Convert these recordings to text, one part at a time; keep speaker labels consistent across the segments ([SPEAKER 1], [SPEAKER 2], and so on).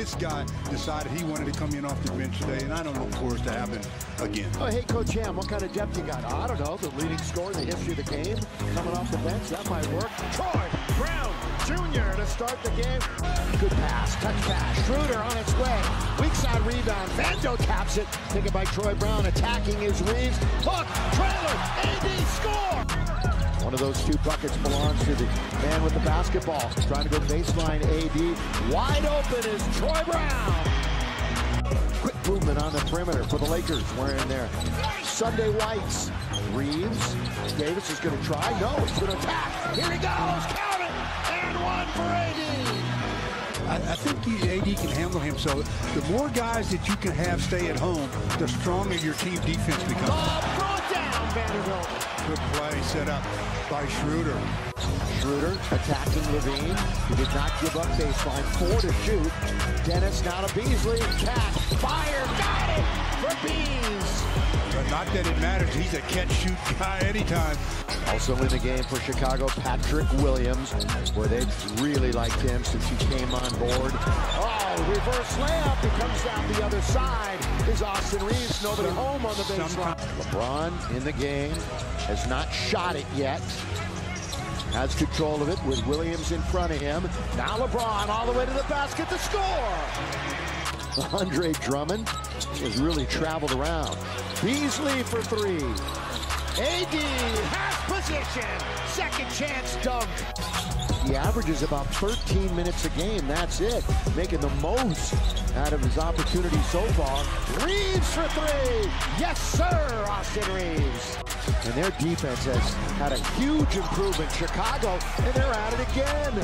[SPEAKER 1] this guy decided he wanted to come in off the bench today, and I don't look for it to happen again.
[SPEAKER 2] Oh, hey, Coach Ham, what kind of depth you got? I don't know. The leading scorer in the history of the game coming off the bench. That might work. Troy Brown Jr. to start the game. Good pass. Touch pass. Schroeder on its way. Weak side rebound. Vando taps it. Taken by Troy Brown. Attacking his Reaves. Hook. Trailer. AD score. One of those two buckets belongs to the man with the basketball. Trying to go baseline AD. Wide open is Troy Brown. Quick movement on the perimeter for the Lakers We're in there. Sunday whites. Reaves. Davis is going to try. No, he's going to attack. Here he goes. Count it. And one for AD.
[SPEAKER 1] I, I think AD can handle him. So the more guys that you can have stay at home, the stronger your team defense becomes.
[SPEAKER 2] Bob, throw it down, Vanderbilt.
[SPEAKER 1] Good play set up by Schroeder.
[SPEAKER 2] Schroeder attacking LaVine. He did not give up baseline. Four to shoot. Dennis now to Beasley. Catch. Fire. Got it for Bees.
[SPEAKER 1] But not that it matters. He's a catch-shoot guy anytime.
[SPEAKER 2] Also in the game for Chicago, Patrick Williams, where they really liked him since he came on board. Oh, reverse layup. He comes down the other side. Is Austin Reaves. Nobody home on the baseline. LeBron in the game. Has not shot it yet. Has control of it with Williams in front of him. Now LeBron all the way to the basket to score. Andre Drummond has really traveled around. Beasley for three. AD has position. Second chance dunk. He averages about 13 minutes a game. That's it. Making the most out of his opportunity so far. Reaves for three. Yes, sir, Austin Reaves. And their defense has had a huge improvement. Chicago, and they're at it again.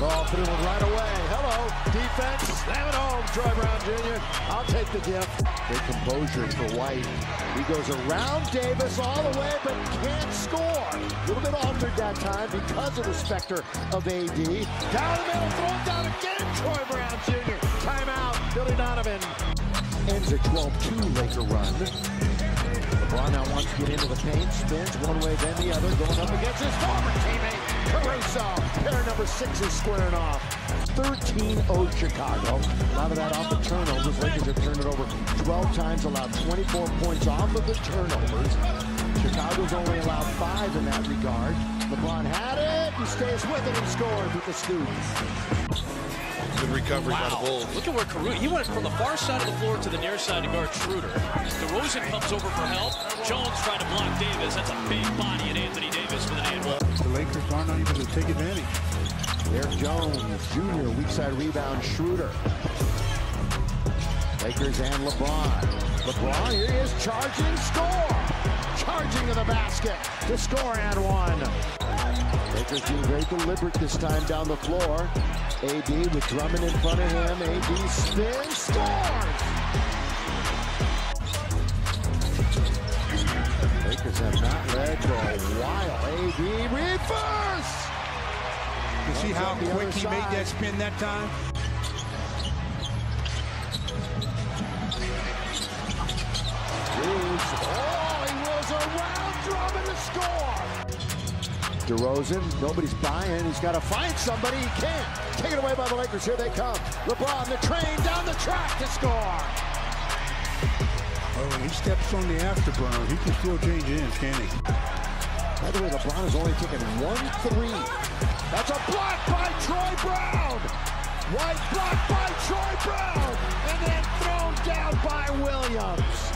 [SPEAKER 2] Ball through one right away. Hello, defense. Slam it home, Troy Brown Jr. I'll take the gift. Great composure for White. He goes around Davis all the way, but can't score. A little bit altered that time because of the specter of AD. Down the middle, throw it down again, Troy Brown Jr. Timeout, Billy Donovan. Ends a 12-2 Laker run. LeBron now wants to get into the paint, spins one way then the other, going up against his former teammate, Caruso. Pair number six is squaring off. 13-0 Chicago. A lot of that off the turnovers. Lakers have turned it over 12 times, allowed 24 points off of the turnovers. Chicago's only allowed five in that regard. LeBron had it. He stays with it and scores with the students.
[SPEAKER 3] Good recovery by the Bulls.
[SPEAKER 4] Look at where Caruso, he went from the far side of the floor to the near side to guard Schroeder. DeRozan comes over for help. Jones trying to block Davis. That's a big body in Anthony Davis with an and one.
[SPEAKER 1] The Lakers aren't able to take advantage.
[SPEAKER 2] Derrick Jones, Jr., weak side rebound, Schroeder. Lakers and LeBron. LeBron, here he is, charging, score! Charging to the basket to score and one. Lakers being very deliberate this time down the floor. AD with Drummond in front of him. AD spins, scores! Lakers have not led for a while. AD reverse!
[SPEAKER 1] You see how quick he made that spin that time?
[SPEAKER 2] Reaves. Oh, he was around Drummond to score. DeRozan, nobody's buying. He's got to find somebody. He can't. Taken away by the Lakers. Here they come. LeBron, the train down the track to score.
[SPEAKER 1] Oh, when he steps on the afterburner, he can still change ends, can he?
[SPEAKER 2] By the way, LeBron has only taken one three. That's a block by Troy Brown. White block by Troy Brown. And then thrown down by Williams.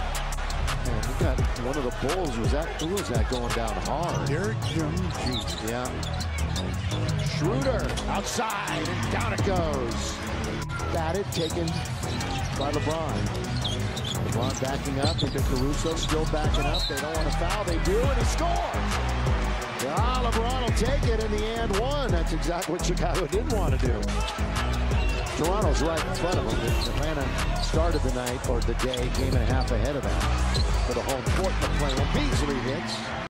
[SPEAKER 2] We got one of the Bulls. Was that, who was that going down hard?
[SPEAKER 1] Derrick Jones Jr.
[SPEAKER 2] Yeah. Schroeder outside and down it goes. Batted, taken by LeBron. LeBron backing up into Caruso, still backing up. They don't want to foul. They do, and he scores. Ah, LeBron will take it in the and one. That's exactly what Chicago didn't want to do. Toronto's right in front of them. Atlanta started the night or the day, game and a half ahead of them for the home court. And Beasley hits.